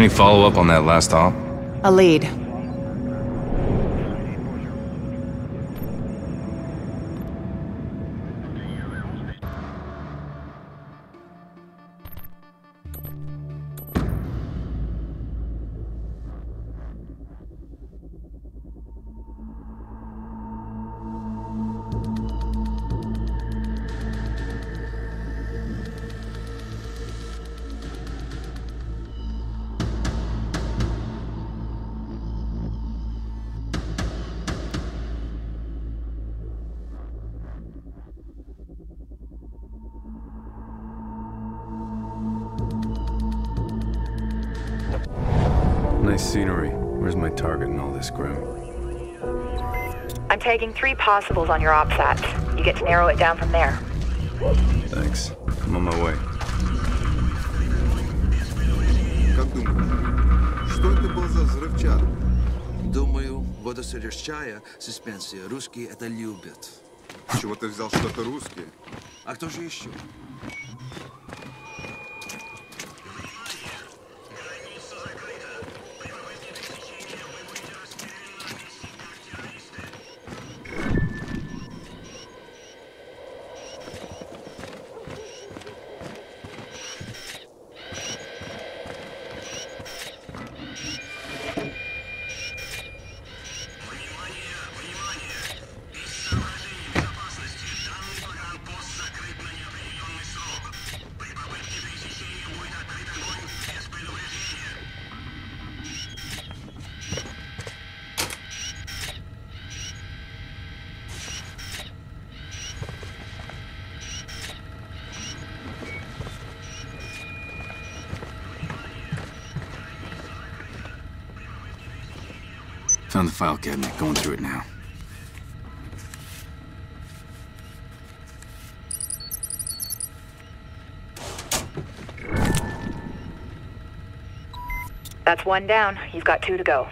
Any follow-up on that last op? A lead. Possibles on your OPSAT. You get to narrow it down from there. Thanks. I'm on my way. Как думаешь, что это был за взрывчатка? Думаю, водосодержащая суспенсия. Русские это любят. Чего ты взял, что это русские? А кто же еще? Found the file cabinet, going through it now. That's one down. You've got two to go.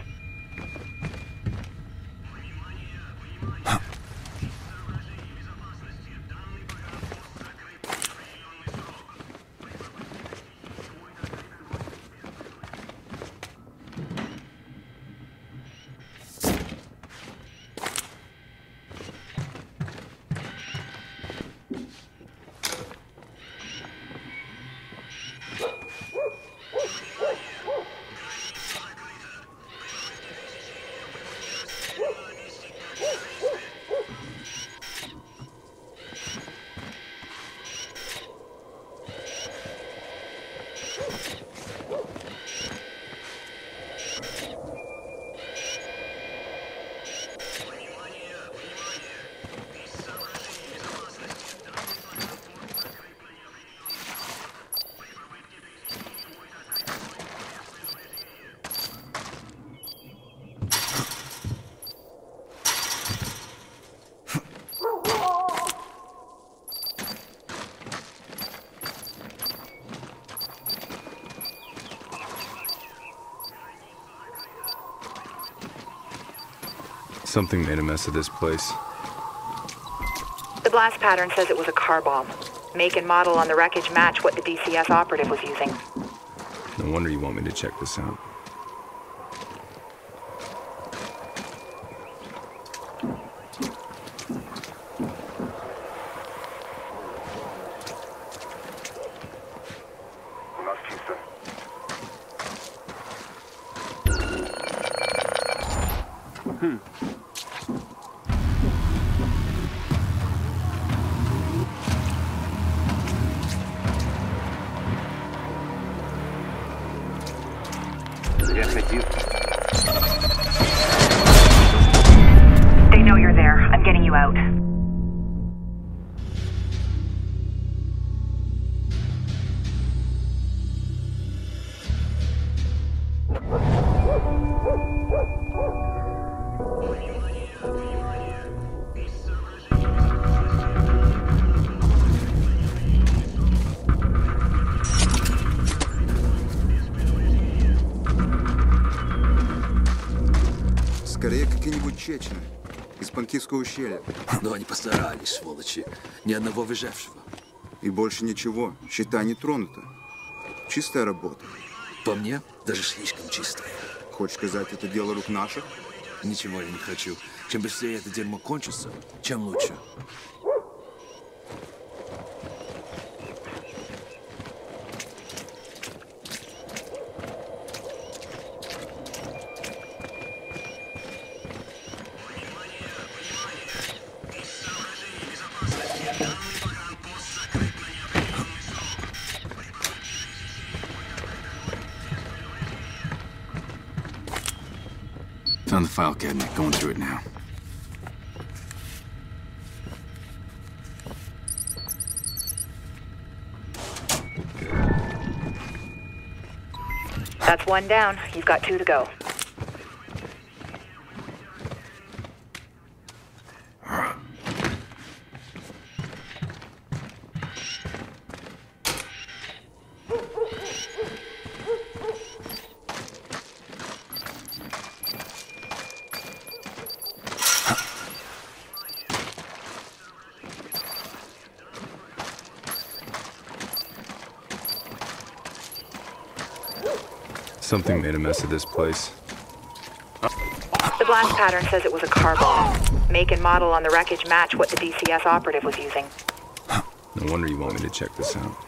Something made a mess of this place. The blast pattern says it was a car bomb. Make and model on the wreckage match what the DCS operative was using. No wonder you want me to check this out. Ни одного выжившего. И больше ничего. Счета не тронута. Чистая работа. По мне, даже слишком чистая. Хочешь сказать, это дело рук наших? Ничего я не хочу. Чем быстрее это дерьмо кончится, чем лучше. The file cabinet. Going through it now. That's one down. You've got two to go. Something made a mess of this place. The blast pattern says it was a car bomb. Make and model on the wreckage match what the DCS operative was using. No wonder you want me to check this out.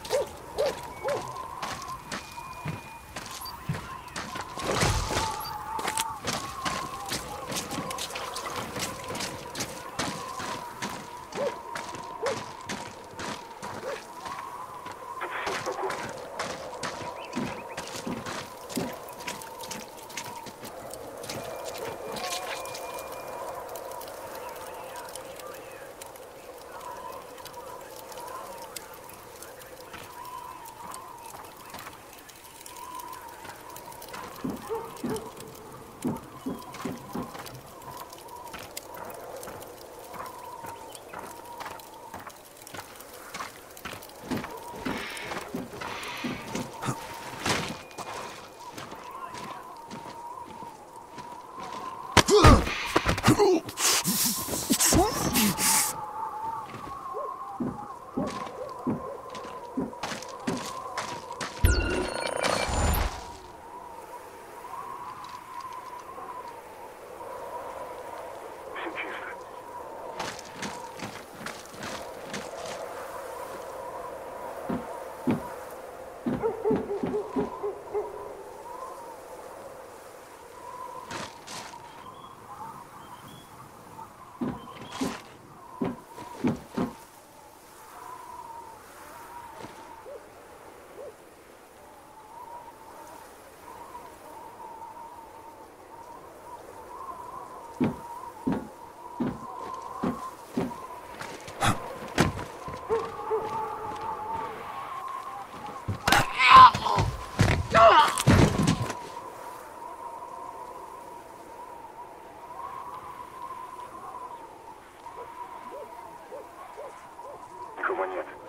when you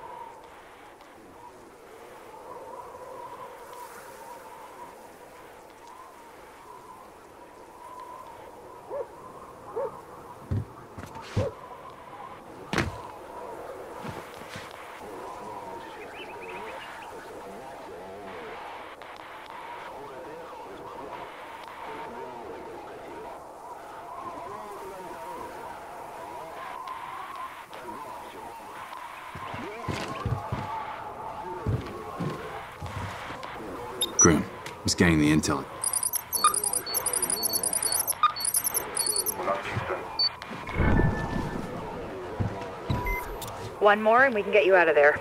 getting the intel. One more and we can get you out of there.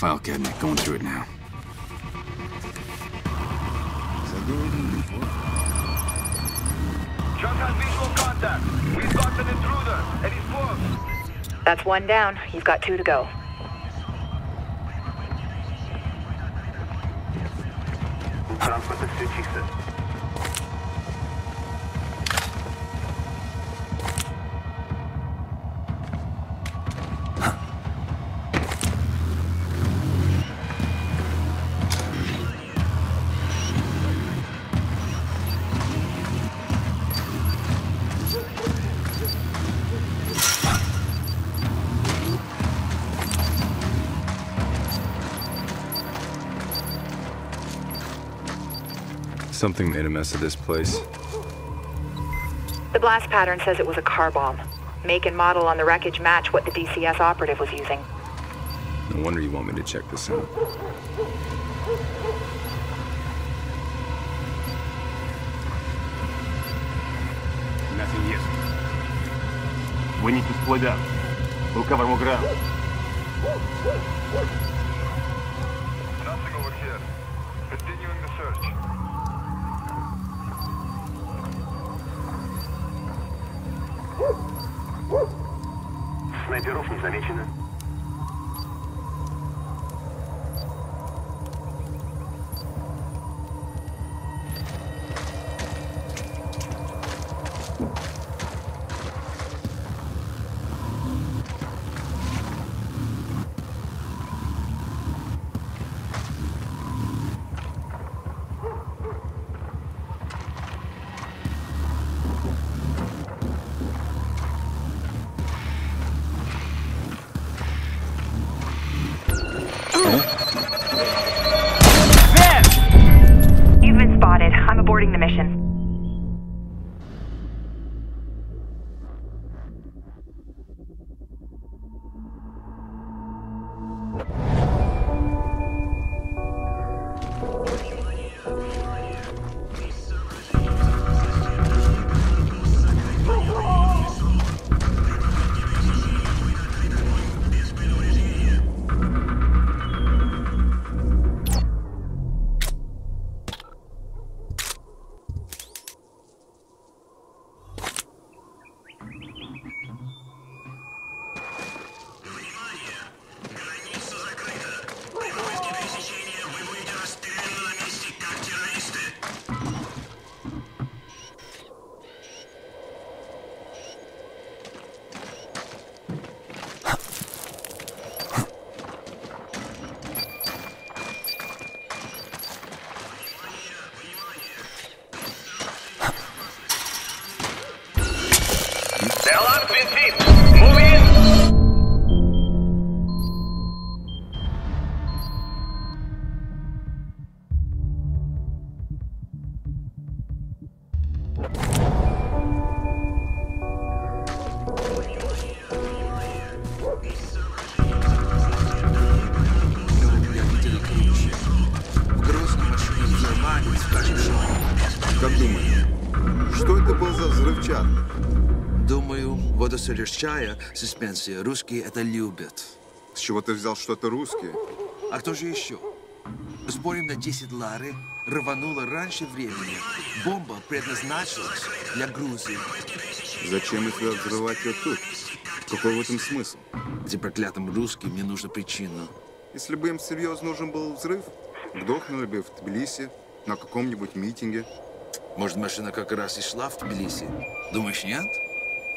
file cabinet. Going through it now. Visual contact. We've got an intruder, and he's close. That's one down. You've got two to go. Something made a mess of this place. The blast pattern says it was a car bomb. Make and model on the wreckage match what the DCS operative was using. No wonder you want me to check this out. Nothing yet. We need to split up. We'll cover more ground. Думаю, водосодержащая суспенсия русские это любят. С чего ты взял, что это русские? А кто же еще? Спорим на 10 лары, рвануло раньше времени. Бомба предназначилась для Грузии. Зачем их взрывать ее тут? Какой в этом смысл? Где проклятым русским мне нужна причина. Если бы им серьезно нужен был взрыв, вдохнули бы в Тбилиси на каком-нибудь митинге. Может, машина как раз и шла в Тбилиси? Думаешь, нет?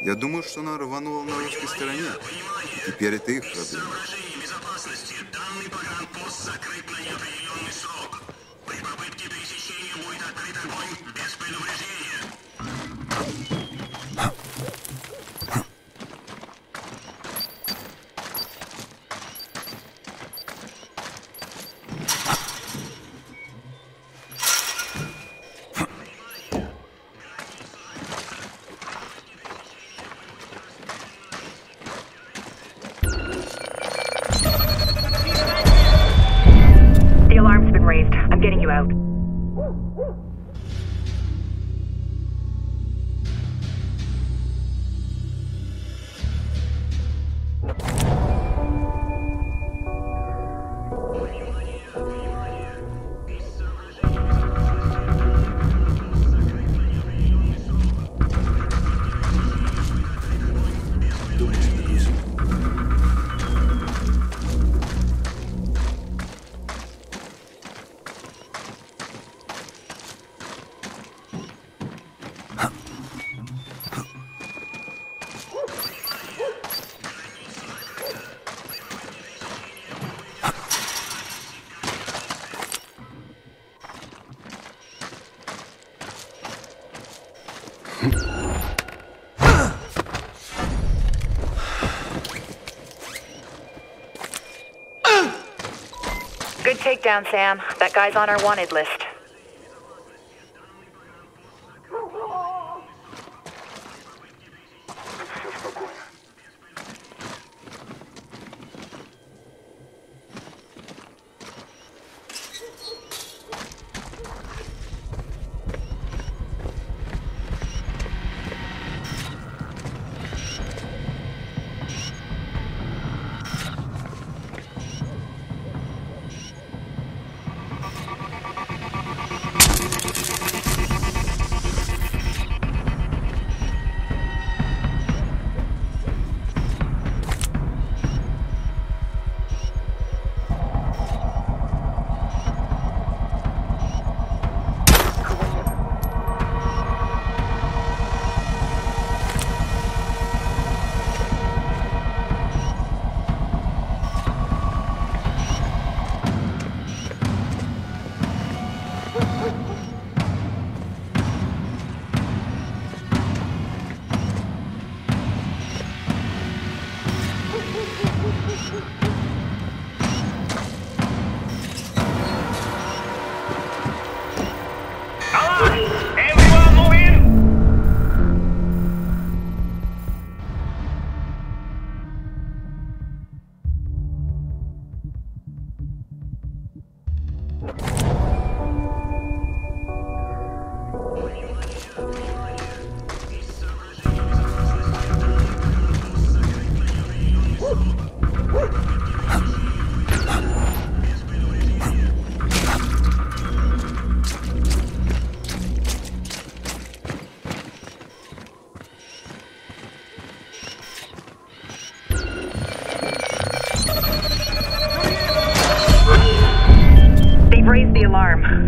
Я думаю, что она рванула на русской стороне. И теперь это их проблема. Good takedown, Sam. That guy's on our wanted list.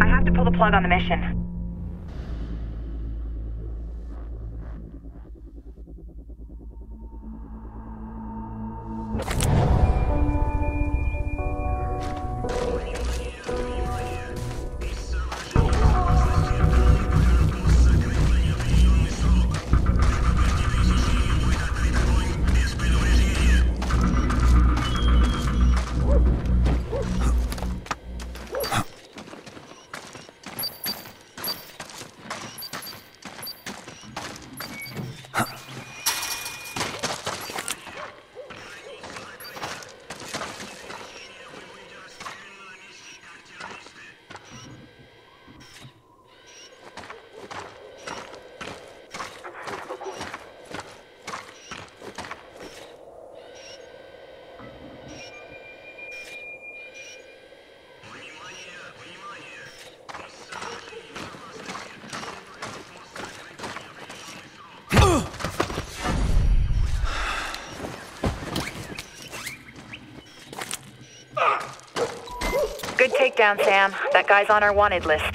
I have to pull the plug on the mission. Takedown, Sam. That guy's on our wanted list.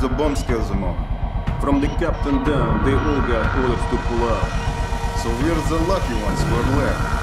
The bomb scare them all? From the captain down, they all got orders to pull out. So we're the lucky ones who are left.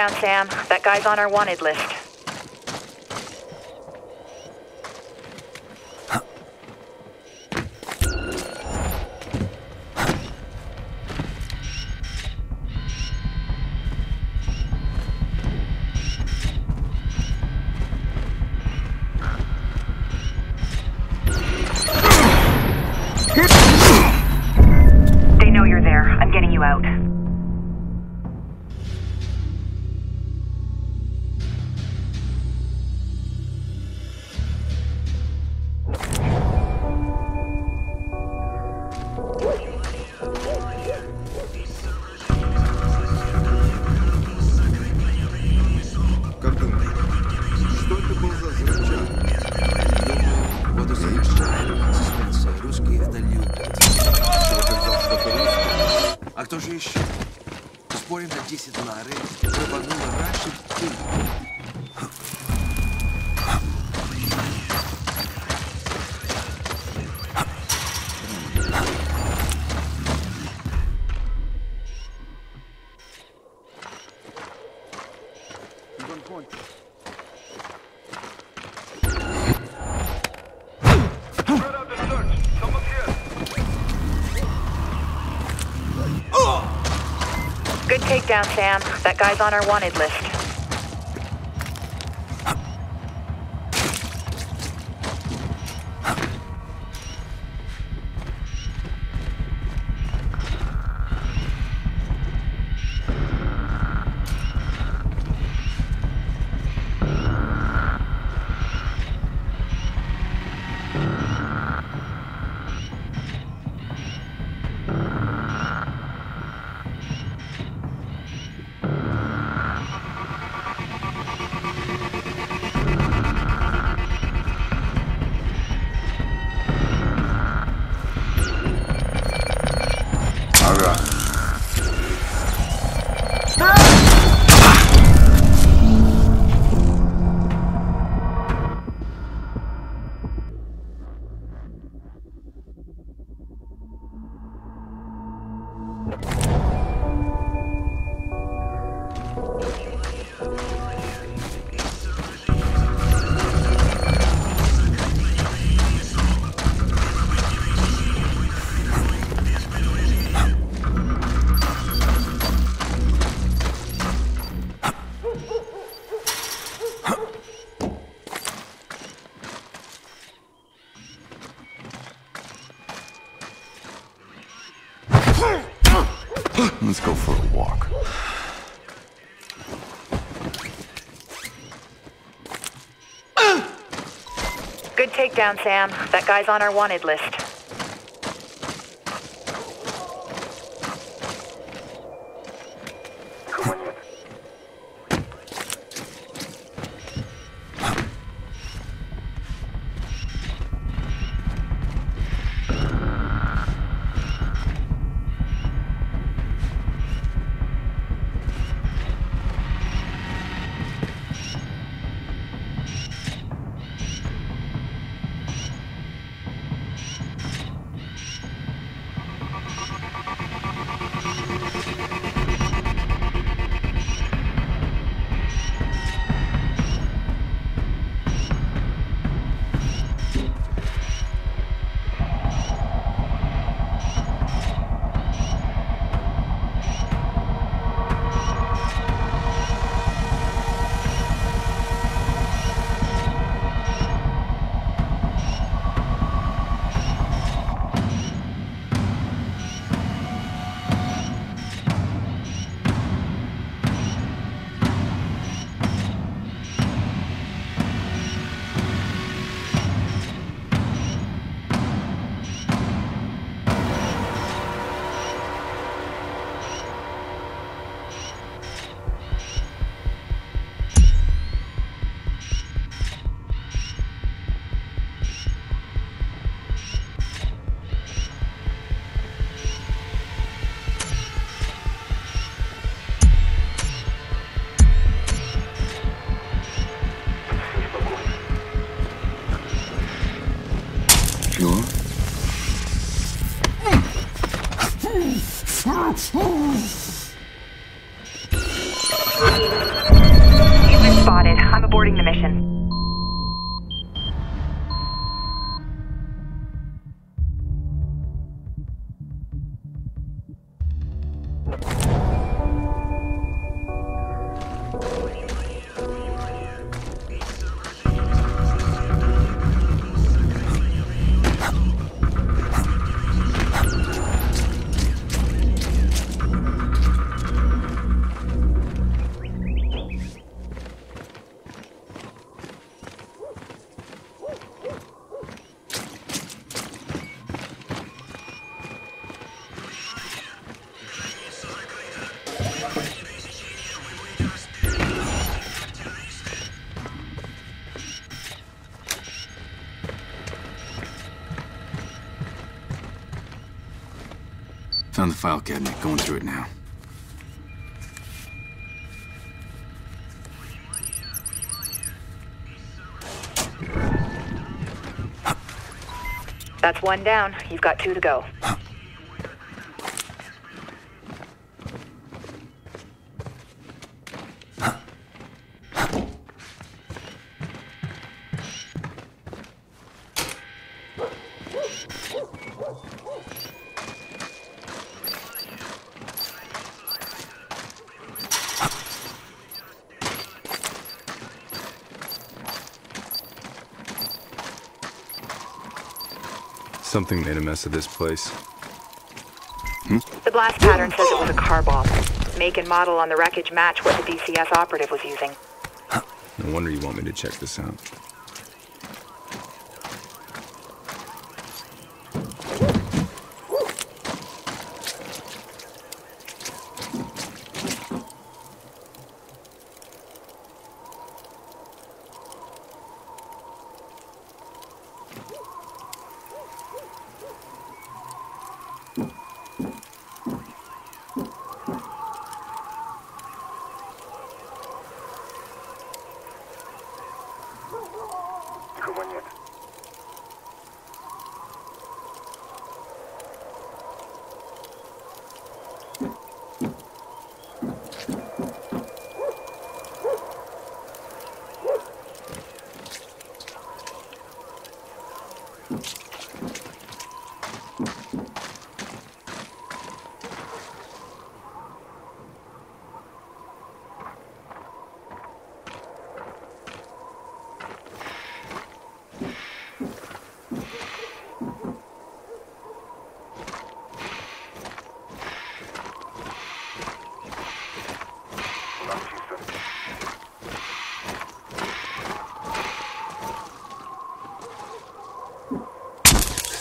down, Sam. That guy's on our wanted list. down, Sam. That guy's on our wanted list. takedown, Sam. That guy's on our wanted list. File cabinet. Going through it now. That's one down. You've got two to go. Something made a mess of this place. The blast pattern says it was a car bomb. Make and model on the wreckage match what the DCS operative was using. No wonder you want me to check this out.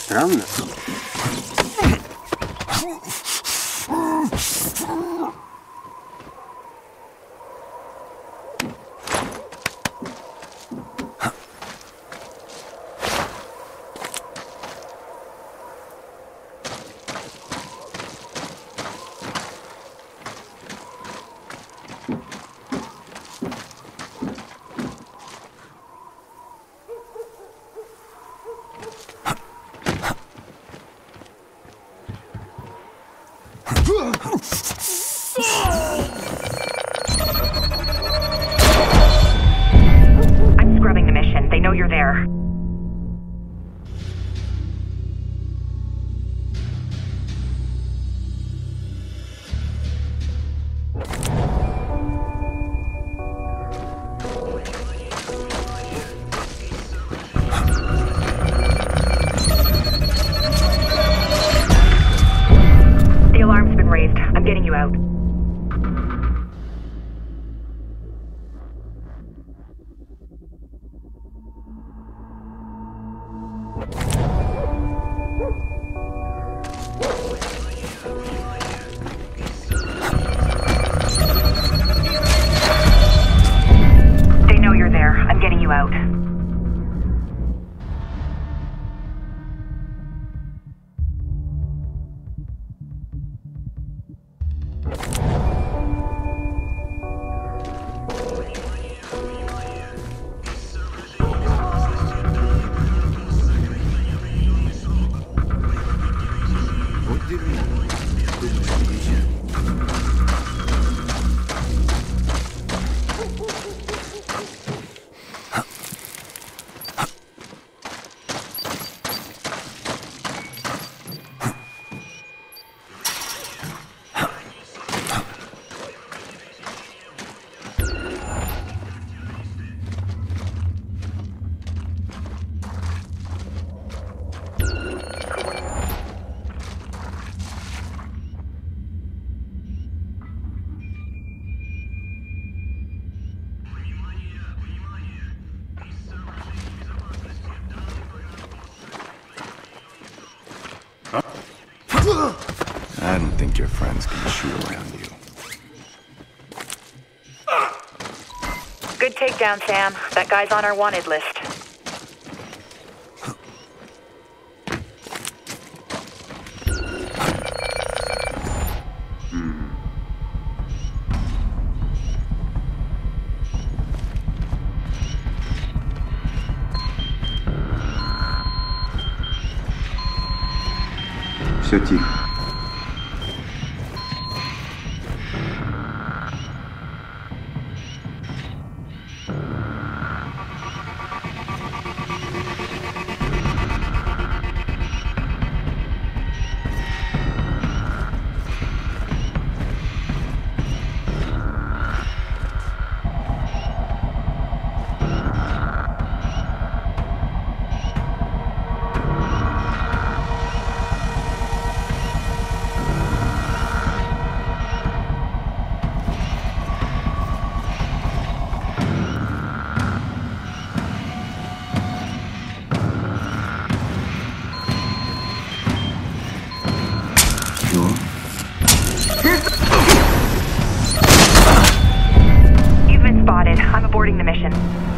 Странно. Around you. Good takedown, Sam. That guy's on our wanted list. Aborting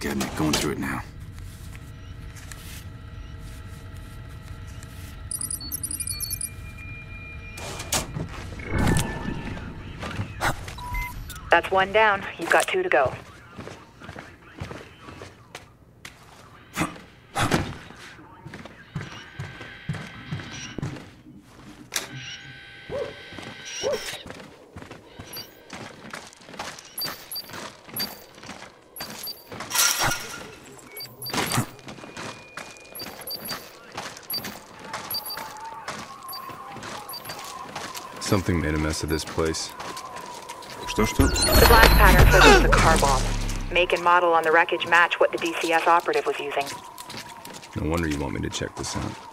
cabinet. Going through it now. That's one down. You've got two to go. Something made a mess of this place. Что-что? The blast pattern says it was a car bomb. Make and model on the wreckage match what the DCS operative was using. No wonder you want me to check this out.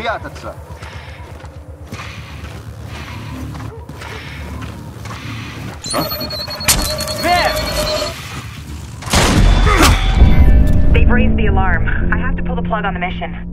Хватит прятаться! They've raised the alarm. I have to pull the plug on the mission.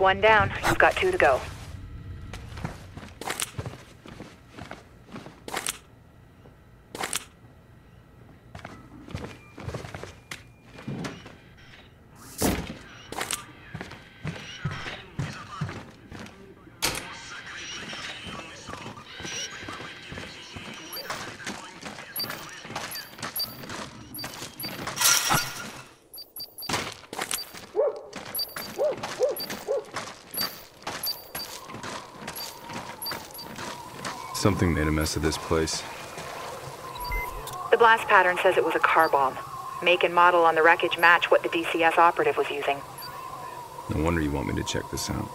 One down. You've got two to go. Something made a mess of this place. The blast pattern says it was a car bomb. Make and model on the wreckage match what the DCS operative was using. No wonder you want me to check this out.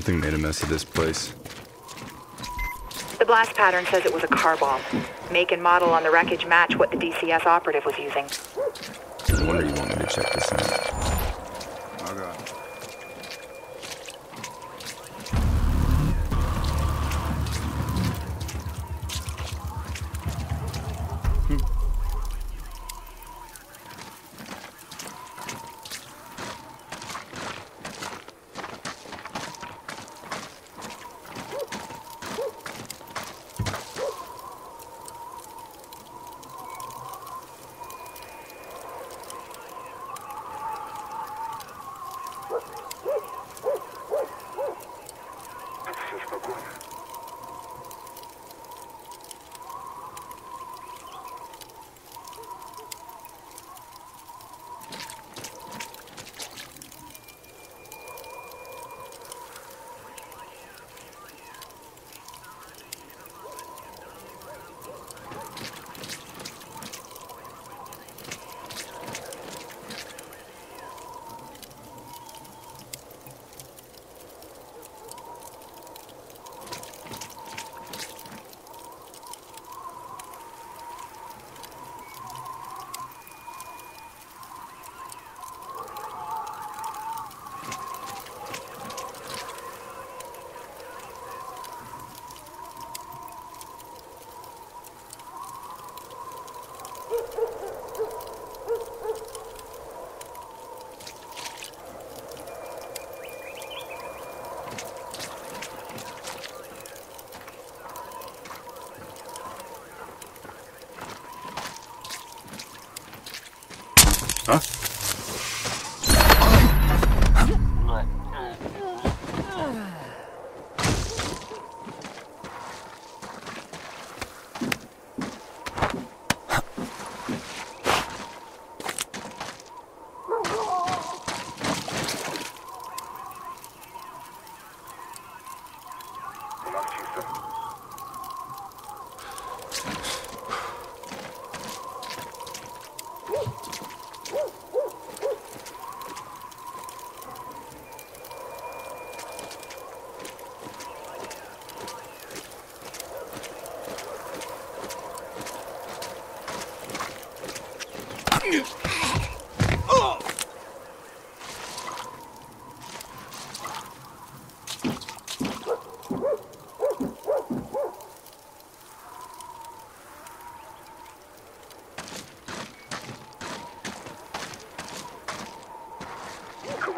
Something made a mess of this place. The blast pattern says it was a car bomb. Make and model on the wreckage match what the DCS operative was using. No wonder you want me to check this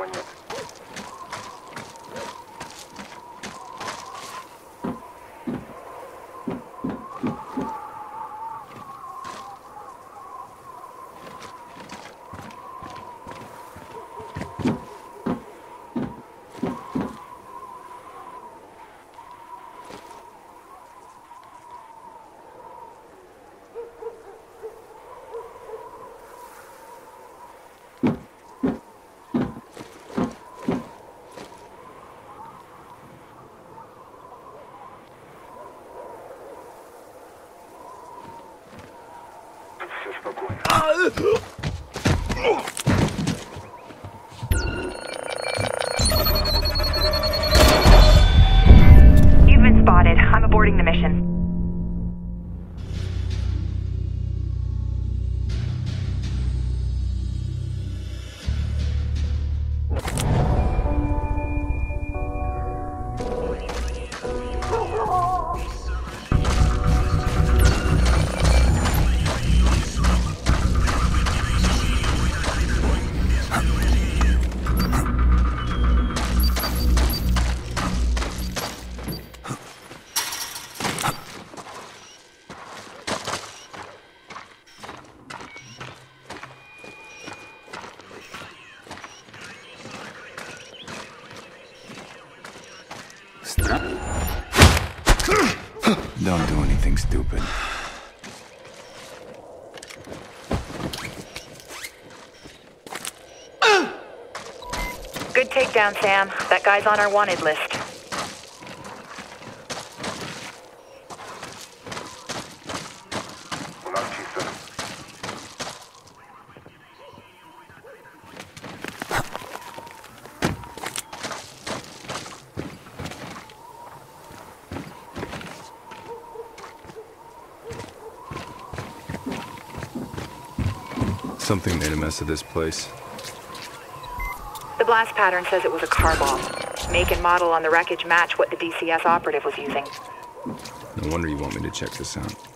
when you Spokojna. Down, Sam. That guy's on our wanted list. Something made a mess of this place. Blast pattern says it was a car bomb. Make and model on the wreckage match what the DCS operative was using. No wonder you want me to check this out.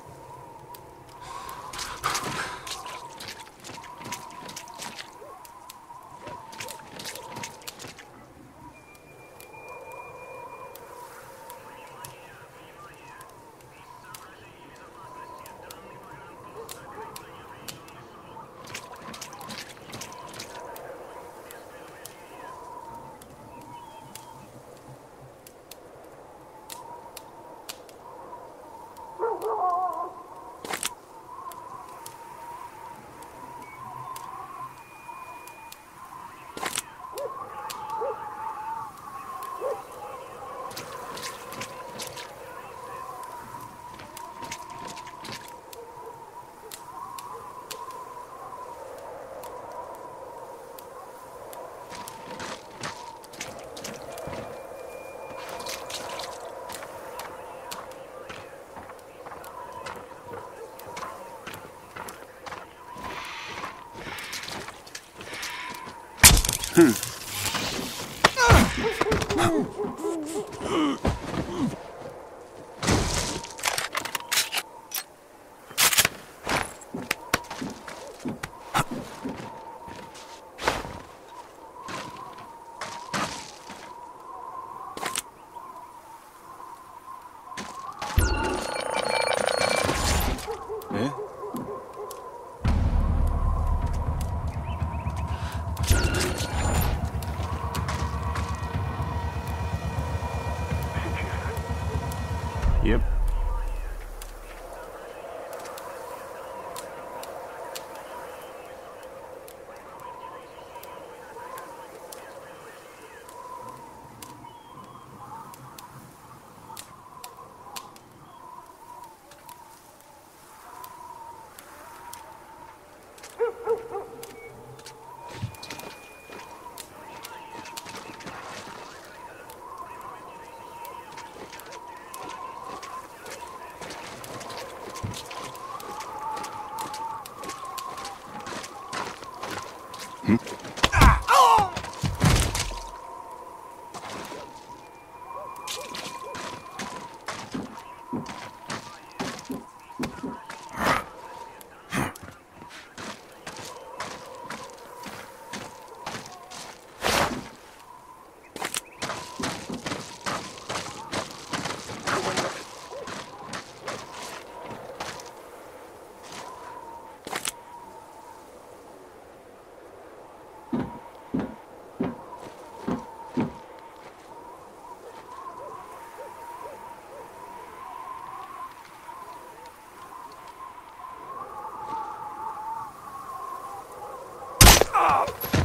Stop!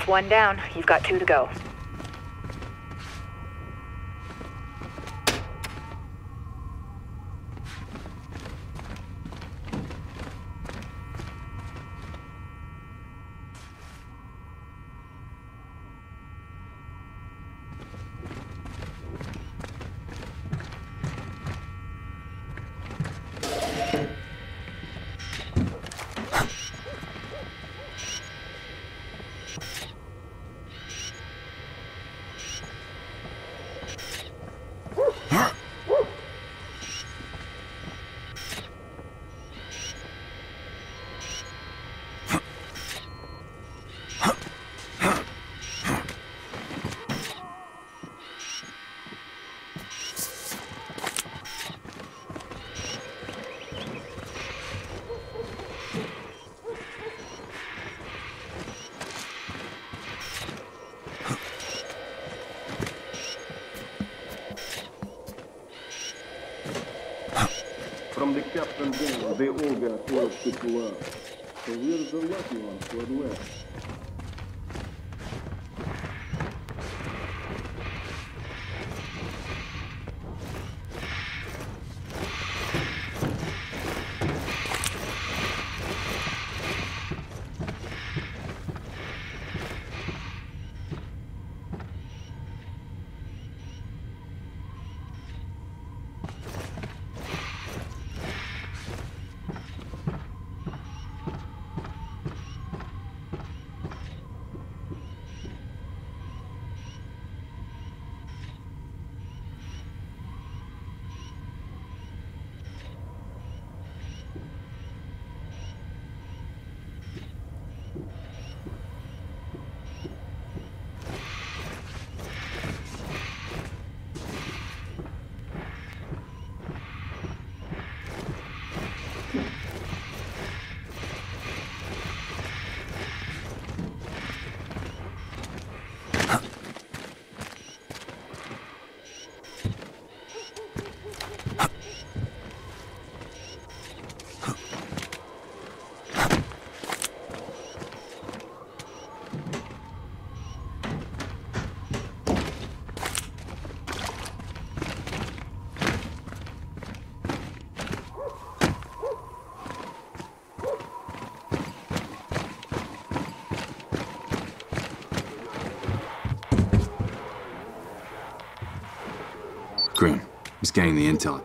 That's one down. You've got two to go. From the captain down, they all got orders to pull out. So we're the lucky ones who are Grim, I'm the intel.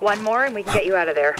One more and we can get you out of there.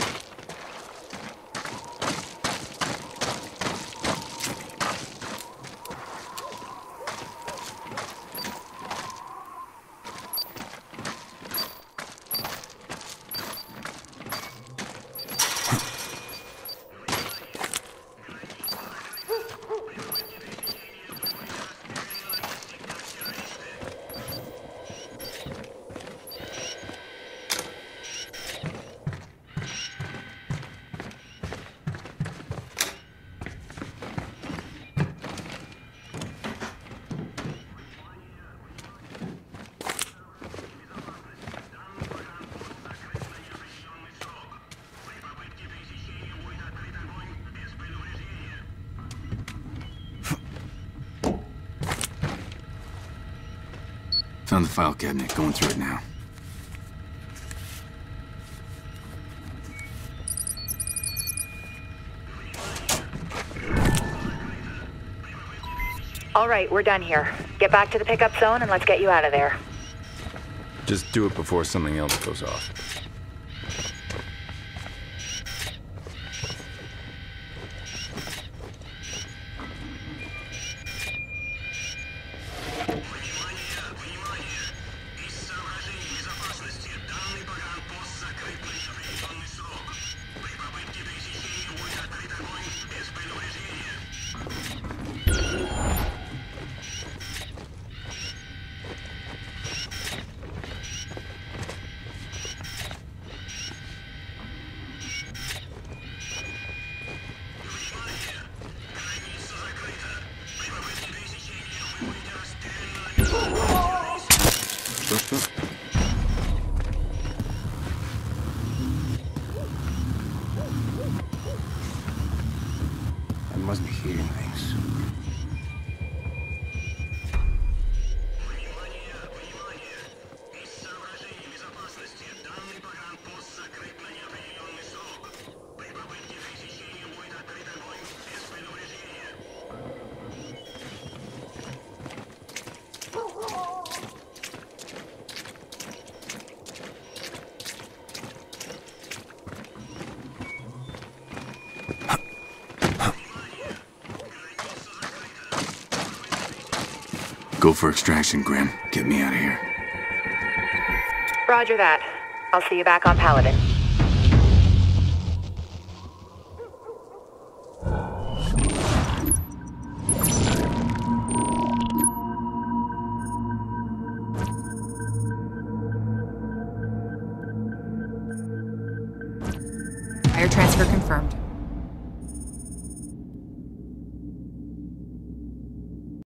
File cabinet, going through it now. All right, we're done here. Get back to the pickup zone and let's get you out of there. Just do it before something else goes off. For extraction, Grim. Get me out of here. Roger that. I'll see you back on Paladin.